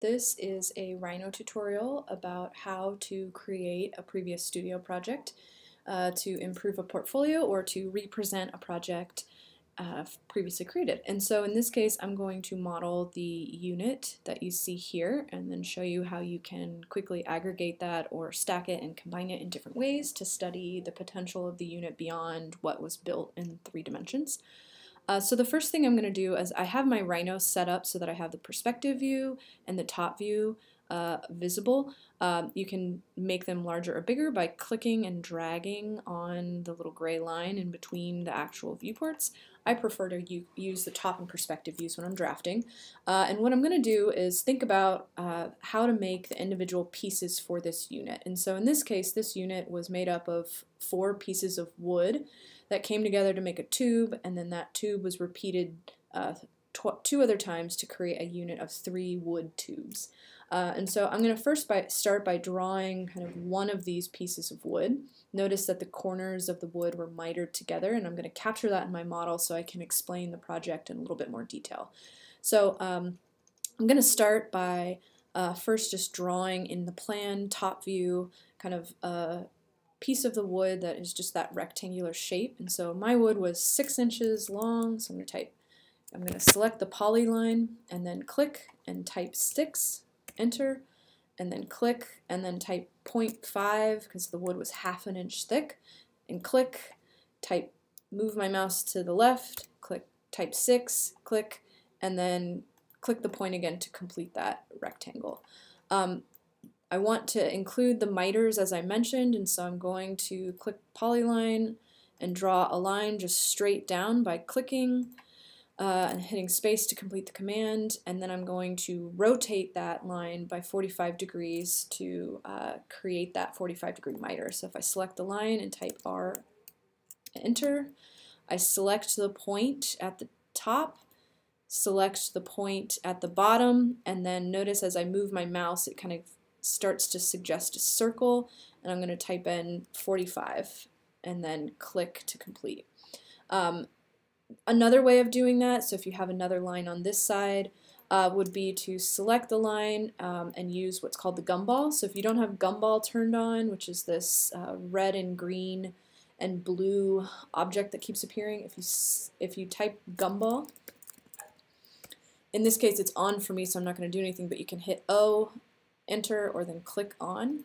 This is a Rhino tutorial about how to create a previous studio project uh, to improve a portfolio or to represent a project uh, previously created. And so in this case I'm going to model the unit that you see here and then show you how you can quickly aggregate that or stack it and combine it in different ways to study the potential of the unit beyond what was built in three dimensions. Uh, so the first thing I'm going to do is I have my Rhino set up so that I have the perspective view and the top view uh, visible. Um, you can make them larger or bigger by clicking and dragging on the little gray line in between the actual viewports. I prefer to use the top and perspective views when I'm drafting. Uh, and what I'm going to do is think about uh, how to make the individual pieces for this unit. And so in this case, this unit was made up of four pieces of wood that came together to make a tube, and then that tube was repeated uh, two other times to create a unit of three wood tubes. Uh, and so I'm going to first by, start by drawing kind of one of these pieces of wood. Notice that the corners of the wood were mitered together, and I'm going to capture that in my model so I can explain the project in a little bit more detail. So um, I'm going to start by uh, first just drawing in the plan top view kind of a piece of the wood that is just that rectangular shape. And so my wood was six inches long, so I'm going to type, I'm going to select the polyline and then click and type six, enter, and then click and then type 0.5 because the wood was half an inch thick, and click, type, move my mouse to the left, click, type six, click, and then click the point again to complete that rectangle. Um, I want to include the miters as I mentioned, and so I'm going to click polyline and draw a line just straight down by clicking uh, and hitting space to complete the command, and then I'm going to rotate that line by 45 degrees to uh, create that 45 degree miter. So if I select the line and type R, enter, I select the point at the top, select the point at the bottom, and then notice as I move my mouse it kind of starts to suggest a circle, and I'm going to type in 45 and then click to complete. Um, another way of doing that, so if you have another line on this side, uh, would be to select the line um, and use what's called the gumball. So if you don't have gumball turned on, which is this uh, red and green and blue object that keeps appearing, if you if you type gumball, in this case it's on for me, so I'm not going to do anything, but you can hit O enter, or then click on.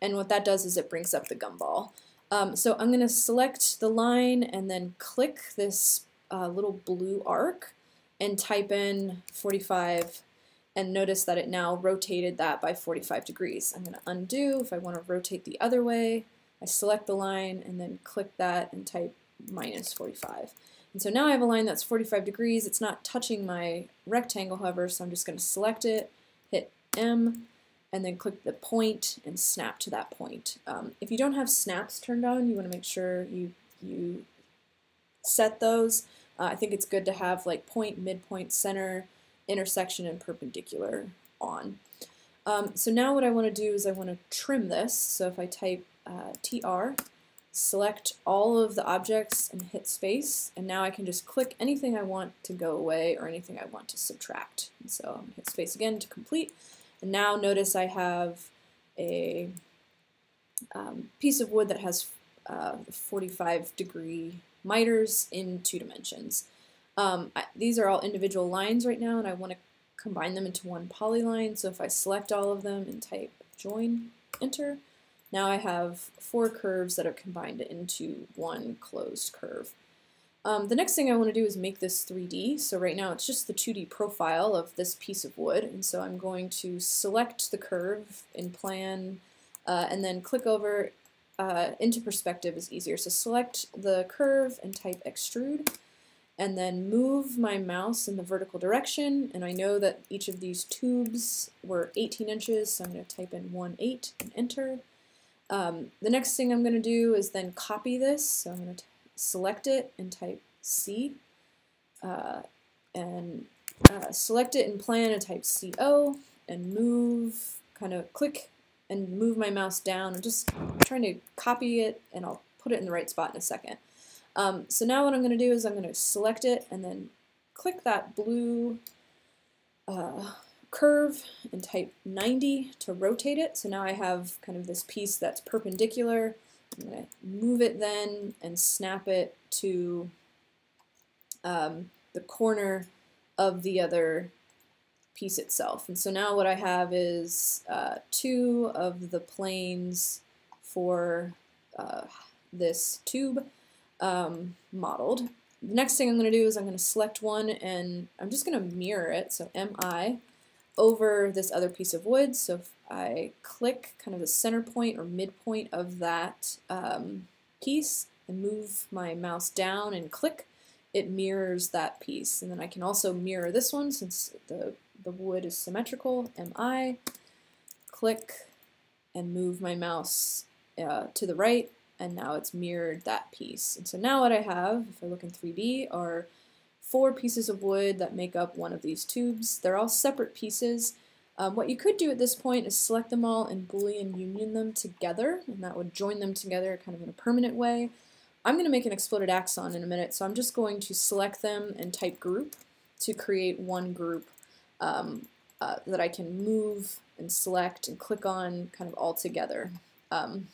And what that does is it brings up the gumball. Um, so I'm going to select the line and then click this uh, little blue arc and type in 45 and notice that it now rotated that by 45 degrees. I'm going to undo if I want to rotate the other way. I select the line and then click that and type minus 45. And so now I have a line that's 45 degrees. It's not touching my rectangle, however, so I'm just going to select it, hit M, and then click the point and snap to that point. Um, if you don't have snaps turned on, you want to make sure you, you set those. Uh, I think it's good to have like point, midpoint, center, intersection, and perpendicular on. Um, so now what I want to do is I want to trim this. So if I type uh, TR, select all of the objects and hit space, and now I can just click anything I want to go away or anything I want to subtract. And so I'm hit space again to complete. And now notice I have a um, piece of wood that has uh, 45 degree miters in two dimensions. Um, I, these are all individual lines right now, and I want to combine them into one polyline. So if I select all of them and type join, enter, now I have four curves that are combined into one closed curve. Um, the next thing I want to do is make this 3D. So right now it's just the 2D profile of this piece of wood. And so I'm going to select the curve in plan uh, and then click over uh, into perspective is easier. So select the curve and type extrude and then move my mouse in the vertical direction. And I know that each of these tubes were 18 inches, so I'm going to type in 1, 8 and enter. Um, the next thing I'm going to do is then copy this. So I'm going to select it and type C, uh, and uh, select it in plan and type CO, and move, kind of click and move my mouse down. I'm just trying to copy it, and I'll put it in the right spot in a second. Um, so now what I'm going to do is I'm going to select it and then click that blue uh, curve and type 90 to rotate it. So now I have kind of this piece that's perpendicular. I'm going to move it then and snap it to um, the corner of the other piece itself. And so now what I have is uh, two of the planes for uh, this tube um, modeled. The next thing I'm going to do is I'm going to select one and I'm just going to mirror it, so MI, over this other piece of wood. So if I click kind of the center point or midpoint of that um, piece and move my mouse down and click, it mirrors that piece. And then I can also mirror this one since the, the wood is symmetrical, MI, click, and move my mouse uh, to the right, and now it's mirrored that piece. And so now what I have, if I look in 3D, are four pieces of wood that make up one of these tubes. They're all separate pieces. Um, what you could do at this point is select them all and Boolean union them together, and that would join them together kind of in a permanent way. I'm going to make an exploded axon in a minute, so I'm just going to select them and type group to create one group um, uh, that I can move and select and click on kind of all together. Um,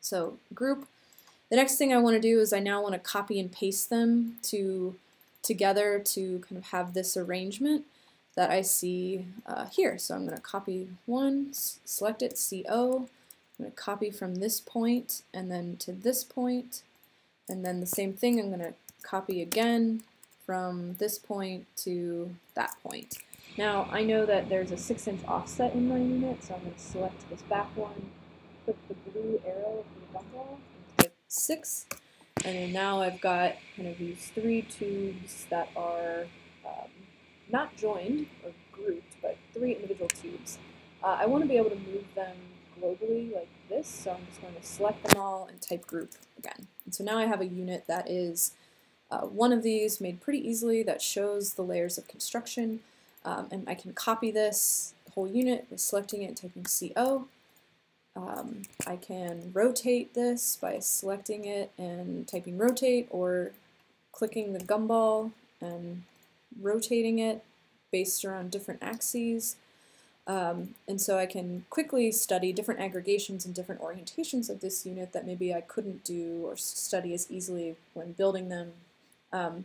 so group. The next thing I want to do is I now want to copy and paste them to together to kind of have this arrangement that I see uh, here. So I'm going to copy one, select it, CO. I'm going to copy from this point and then to this point, and then the same thing I'm going to copy again from this point to that point. Now I know that there's a 6 inch offset in my unit, so I'm going to select this back one, click the blue arrow for the click 6. And then now I've got kind of these three tubes that are um, not joined or grouped, but three individual tubes. Uh, I want to be able to move them globally like this, so I'm just going to select them all and type group again. And so now I have a unit that is uh, one of these made pretty easily that shows the layers of construction. Um, and I can copy this whole unit by selecting it and typing CO. Um, I can rotate this by selecting it and typing rotate or clicking the gumball and rotating it based around different axes. Um, and so I can quickly study different aggregations and different orientations of this unit that maybe I couldn't do or study as easily when building them. Um,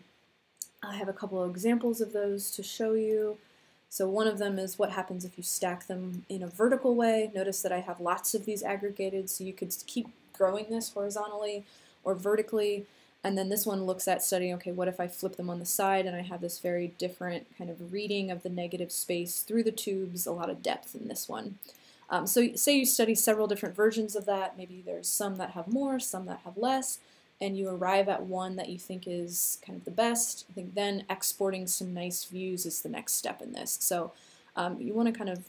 I have a couple of examples of those to show you. So one of them is what happens if you stack them in a vertical way. Notice that I have lots of these aggregated, so you could keep growing this horizontally or vertically. And then this one looks at studying, okay, what if I flip them on the side and I have this very different kind of reading of the negative space through the tubes, a lot of depth in this one. Um, so say you study several different versions of that, maybe there's some that have more, some that have less, and you arrive at one that you think is kind of the best, I think then exporting some nice views is the next step in this. So um, you want to kind of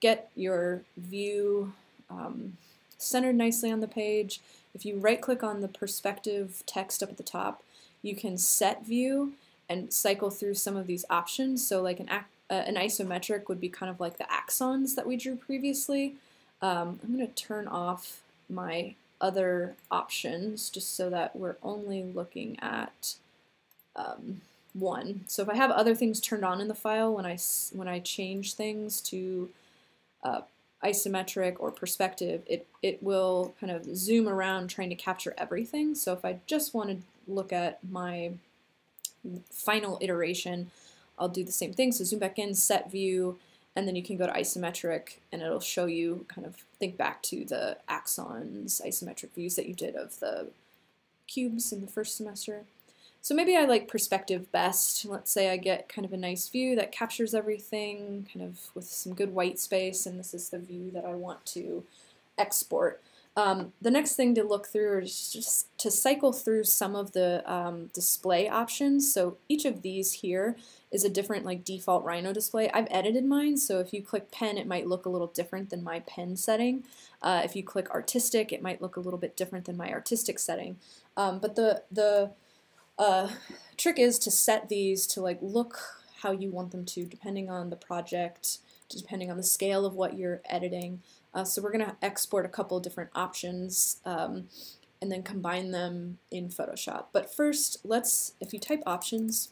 get your view um, centered nicely on the page. If you right click on the perspective text up at the top, you can set view and cycle through some of these options. So like an, uh, an isometric would be kind of like the axons that we drew previously. Um, I'm going to turn off my other options just so that we're only looking at um, one. So if I have other things turned on in the file when I, when I change things to uh, isometric or perspective, it, it will kind of zoom around trying to capture everything. So if I just want to look at my final iteration, I'll do the same thing. So zoom back in, set view, and then you can go to isometric and it'll show you kind of think back to the axons isometric views that you did of the cubes in the first semester. So maybe I like perspective best. Let's say I get kind of a nice view that captures everything kind of with some good white space and this is the view that I want to export. Um, the next thing to look through is just to cycle through some of the um, display options. So each of these here is a different like default Rhino display. I've edited mine, so if you click pen, it might look a little different than my pen setting. Uh, if you click artistic, it might look a little bit different than my artistic setting. Um, but the the uh, trick is to set these to like look how you want them to, depending on the project, depending on the scale of what you're editing. Uh, so we're going to export a couple different options um, and then combine them in Photoshop. But first, let's, if you type options,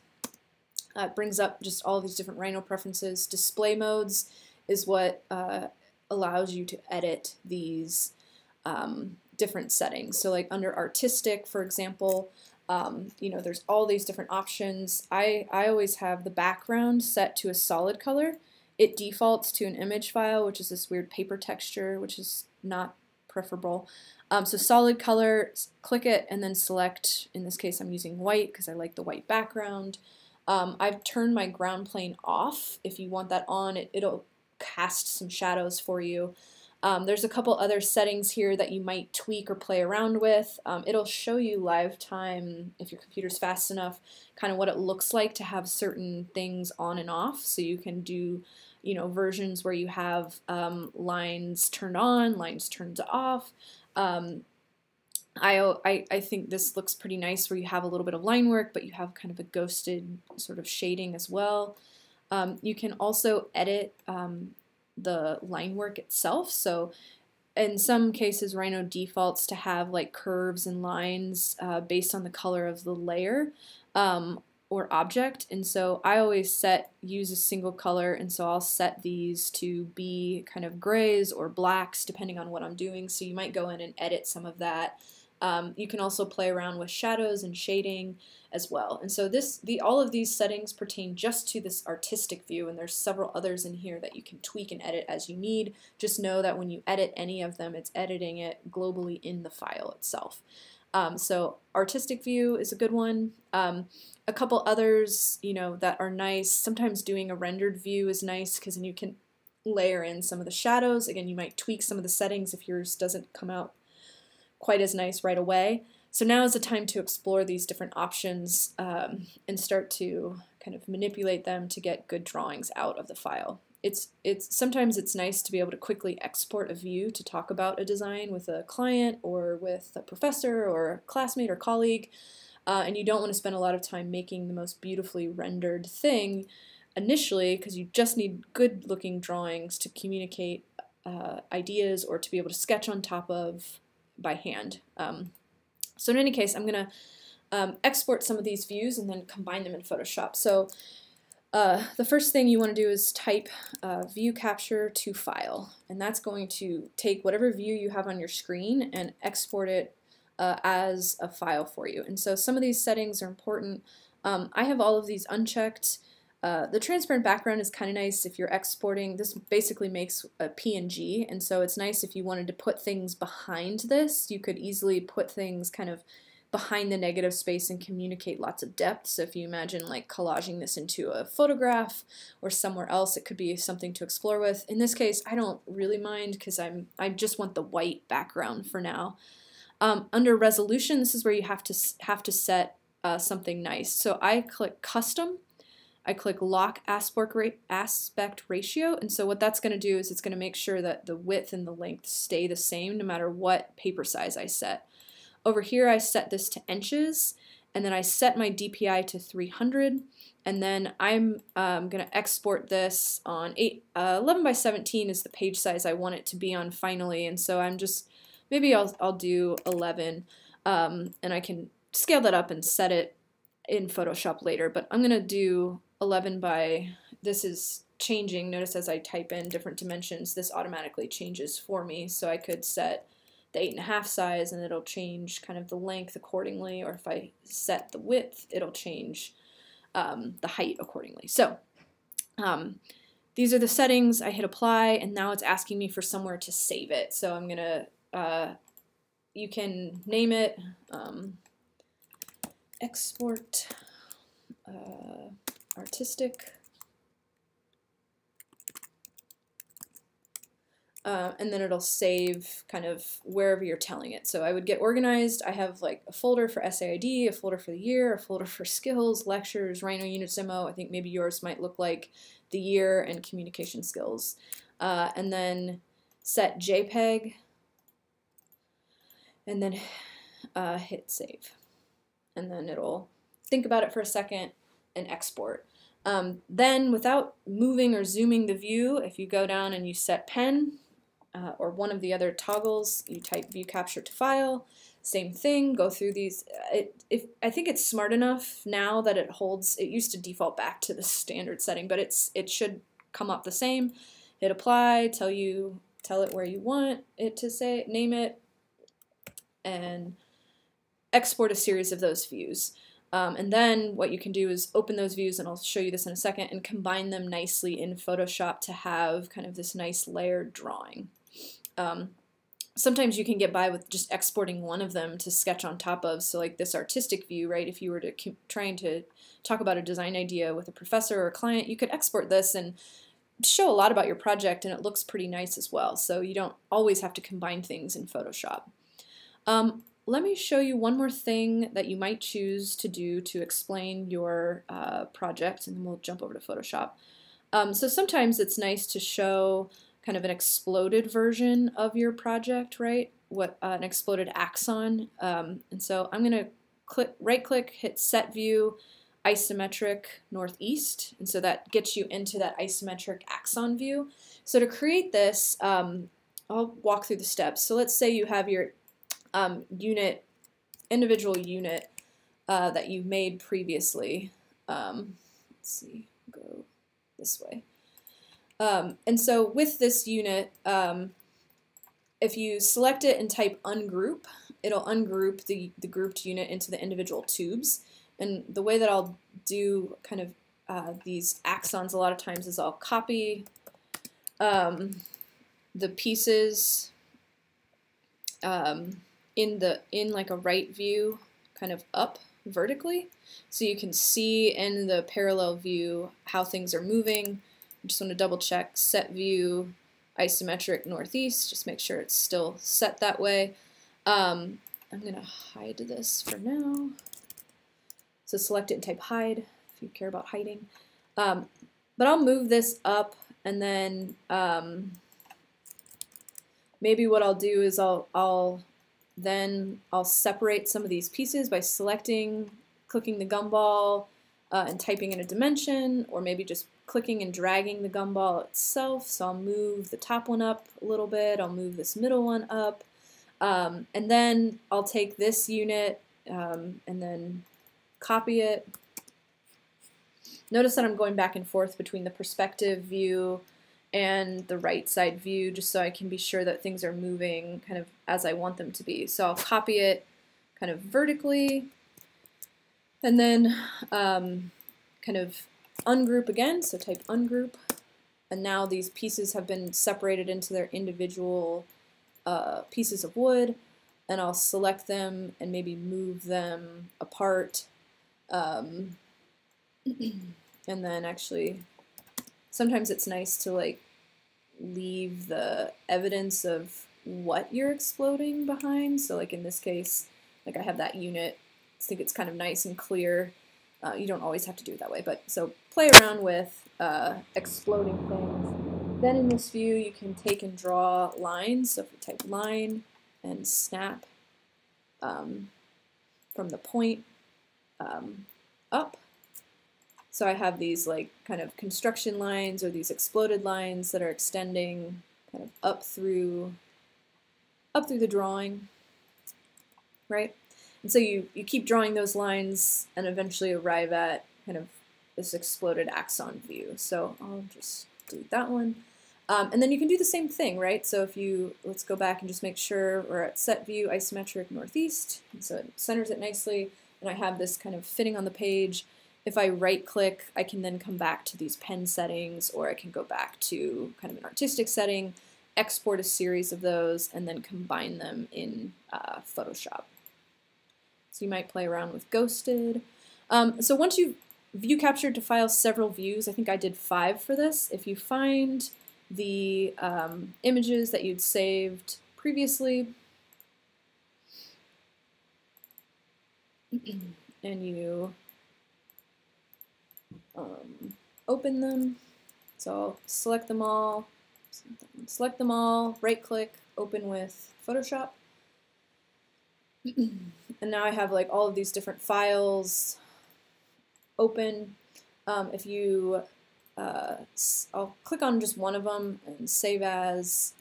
Uh, it brings up just all these different Rhino preferences. Display modes is what uh, allows you to edit these um, different settings. So like under artistic, for example, um, you know, there's all these different options. I, I always have the background set to a solid color. It defaults to an image file, which is this weird paper texture, which is not preferable. Um, so solid color, click it and then select, in this case I'm using white because I like the white background. Um, I've turned my ground plane off. If you want that on, it, it'll cast some shadows for you. Um, there's a couple other settings here that you might tweak or play around with. Um, it'll show you live time, if your computer's fast enough, kind of what it looks like to have certain things on and off. So you can do, you know, versions where you have um, lines turned on, lines turned off. Um, I, I, I think this looks pretty nice where you have a little bit of line work, but you have kind of a ghosted sort of shading as well. Um, you can also edit um, the line work itself. So in some cases, Rhino defaults to have like curves and lines uh, based on the color of the layer um, or object. And so I always set, use a single color, and so I'll set these to be kind of grays or blacks depending on what I'm doing. So you might go in and edit some of that. Um, you can also play around with shadows and shading as well. And so this, the, all of these settings pertain just to this artistic view, and there's several others in here that you can tweak and edit as you need. Just know that when you edit any of them, it's editing it globally in the file itself. Um, so artistic view is a good one. Um, a couple others, you know, that are nice. Sometimes doing a rendered view is nice because then you can layer in some of the shadows. Again, you might tweak some of the settings if yours doesn't come out quite as nice right away. So now is the time to explore these different options um, and start to kind of manipulate them to get good drawings out of the file. It's, it's sometimes it's nice to be able to quickly export a view to talk about a design with a client or with a professor or a classmate or colleague, uh, and you don't want to spend a lot of time making the most beautifully rendered thing initially because you just need good looking drawings to communicate uh, ideas or to be able to sketch on top of by hand. Um, so in any case, I'm going to um, export some of these views and then combine them in Photoshop. So uh, the first thing you want to do is type uh, view capture to file, and that's going to take whatever view you have on your screen and export it uh, as a file for you. And so some of these settings are important. Um, I have all of these unchecked. Uh, the transparent background is kind of nice if you're exporting. This basically makes a PNG, and so it's nice if you wanted to put things behind this. You could easily put things kind of behind the negative space and communicate lots of depth. So if you imagine like collaging this into a photograph or somewhere else, it could be something to explore with. In this case, I don't really mind because I'm I just want the white background for now. Um, under resolution, this is where you have to have to set uh, something nice. So I click custom I click lock aspect, aspect ratio, and so what that's going to do is it's going to make sure that the width and the length stay the same no matter what paper size I set. Over here I set this to inches, and then I set my DPI to 300, and then I'm um, going to export this on 8, uh, 11 by 17 is the page size I want it to be on finally, and so I'm just, maybe I'll, I'll do 11, um, and I can scale that up and set it in Photoshop later, but I'm going to do 11 by, this is changing. Notice as I type in different dimensions, this automatically changes for me. So I could set the 8.5 size and it'll change kind of the length accordingly, or if I set the width, it'll change um, the height accordingly. So um, these are the settings. I hit apply, and now it's asking me for somewhere to save it. So I'm to, uh, you can name it um, export uh, artistic. Uh, and then it'll save kind of wherever you're telling it. So I would get organized. I have like a folder for SAID, a folder for the year, a folder for skills, lectures, Rhino Units Demo. I think maybe yours might look like the year and communication skills. Uh, and then set JPEG, and then uh, hit save. And then it'll think about it for a second and export. Um, then without moving or zooming the view, if you go down and you set pen uh, or one of the other toggles, you type view capture to file, same thing, go through these. It, if, I think it's smart enough now that it holds, it used to default back to the standard setting, but it's it should come up the same. Hit apply, tell you, tell it where you want it to say, name it, and export a series of those views. Um, and then what you can do is open those views, and I'll show you this in a second, and combine them nicely in Photoshop to have kind of this nice layered drawing. Um, sometimes you can get by with just exporting one of them to sketch on top of. So like this artistic view, right? If you were to trying to talk about a design idea with a professor or a client, you could export this and show a lot about your project, and it looks pretty nice as well. So you don't always have to combine things in Photoshop. Um, let me show you one more thing that you might choose to do to explain your uh, project, and then we'll jump over to Photoshop. Um, so sometimes it's nice to show kind of an exploded version of your project, right? What uh, an exploded axon. Um, and so I'm going to click, right click, hit set view, isometric northeast. And so that gets you into that isometric axon view. So to create this, um, I'll walk through the steps. So let's say you have your um, unit, individual unit uh, that you've made previously. Um, let's see, go this way. Um, and so with this unit, um, if you select it and type ungroup, it'll ungroup the, the grouped unit into the individual tubes. And the way that I'll do kind of uh, these axons a lot of times is I'll copy um, the pieces um, in the in like a right view kind of up vertically so you can see in the parallel view how things are moving I just want to double check set view isometric northeast, just make sure it's still set that way. Um, I'm going to hide this for now. So select it and type hide if you care about hiding. Um, but I'll move this up and then um, maybe what I'll do is I'll, I'll then I'll separate some of these pieces by selecting, clicking the gumball, uh, and typing in a dimension, or maybe just clicking and dragging the gumball itself. So I'll move the top one up a little bit, I'll move this middle one up, um, and then I'll take this unit um, and then copy it. Notice that I'm going back and forth between the perspective view and the right side view just so I can be sure that things are moving kind of as I want them to be. So I'll copy it kind of vertically and then um, kind of ungroup again, so type ungroup. And now these pieces have been separated into their individual uh, pieces of wood. And I'll select them and maybe move them apart. Um, and then actually, sometimes it's nice to like leave the evidence of what you're exploding behind. So like in this case, like I have that unit I think it's kind of nice and clear. Uh, you don't always have to do it that way, but so play around with uh, exploding things. Then in this view, you can take and draw lines. So if you type line and snap um, from the point um, up. So I have these like kind of construction lines or these exploded lines that are extending kind of up through up through the drawing, right? And so you, you keep drawing those lines and eventually arrive at kind of this exploded axon view. So I'll just delete that one. Um, and then you can do the same thing, right? So if you, let's go back and just make sure we're at set view isometric northeast. so it centers it nicely. And I have this kind of fitting on the page. If I right click, I can then come back to these pen settings or I can go back to kind of an artistic setting, export a series of those, and then combine them in uh, Photoshop. So you might play around with ghosted. Um, so once you view captured to file several views, I think I did five for this. If you find the um, images that you'd saved previously, and you um, open them, so I'll select them all, select them all, right click, open with Photoshop. And now I have like all of these different files open. Um, if you, uh, I'll click on just one of them and save as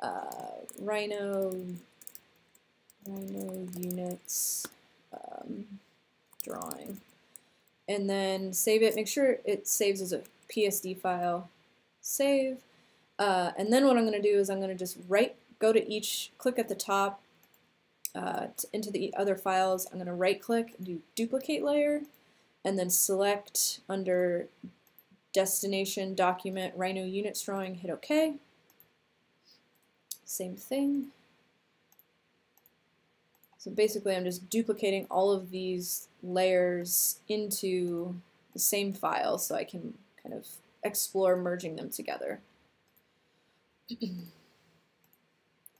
uh, Rhino Rhino units um, drawing. And then save it. Make sure it saves as a PSD file. Save. Uh, and then what I'm going to do is I'm going to just right go to each, click at the top uh, into the other files. I'm going to right click do duplicate layer and then select under destination document Rhino units drawing, hit OK. Same thing. So basically I'm just duplicating all of these layers into the same file so I can kind of explore merging them together.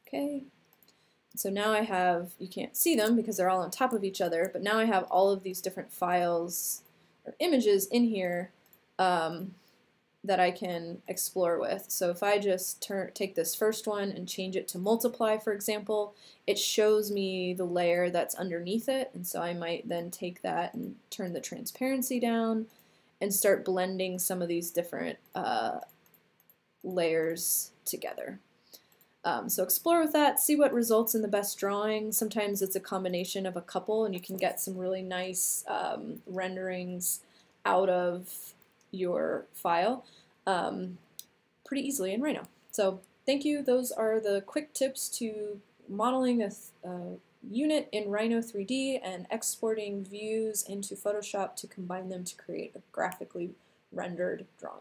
okay, so now I have, you can't see them because they're all on top of each other, but now I have all of these different files or images in here um, that I can explore with. So if I just turn, take this first one and change it to multiply, for example, it shows me the layer that's underneath it. And so I might then take that and turn the transparency down and start blending some of these different uh, layers together. Um, so explore with that, see what results in the best drawing. Sometimes it's a combination of a couple and you can get some really nice um, renderings out of your file um, pretty easily in Rhino. So thank you. Those are the quick tips to modeling a, a unit in Rhino 3D and exporting views into Photoshop to combine them to create a graphically rendered drawing.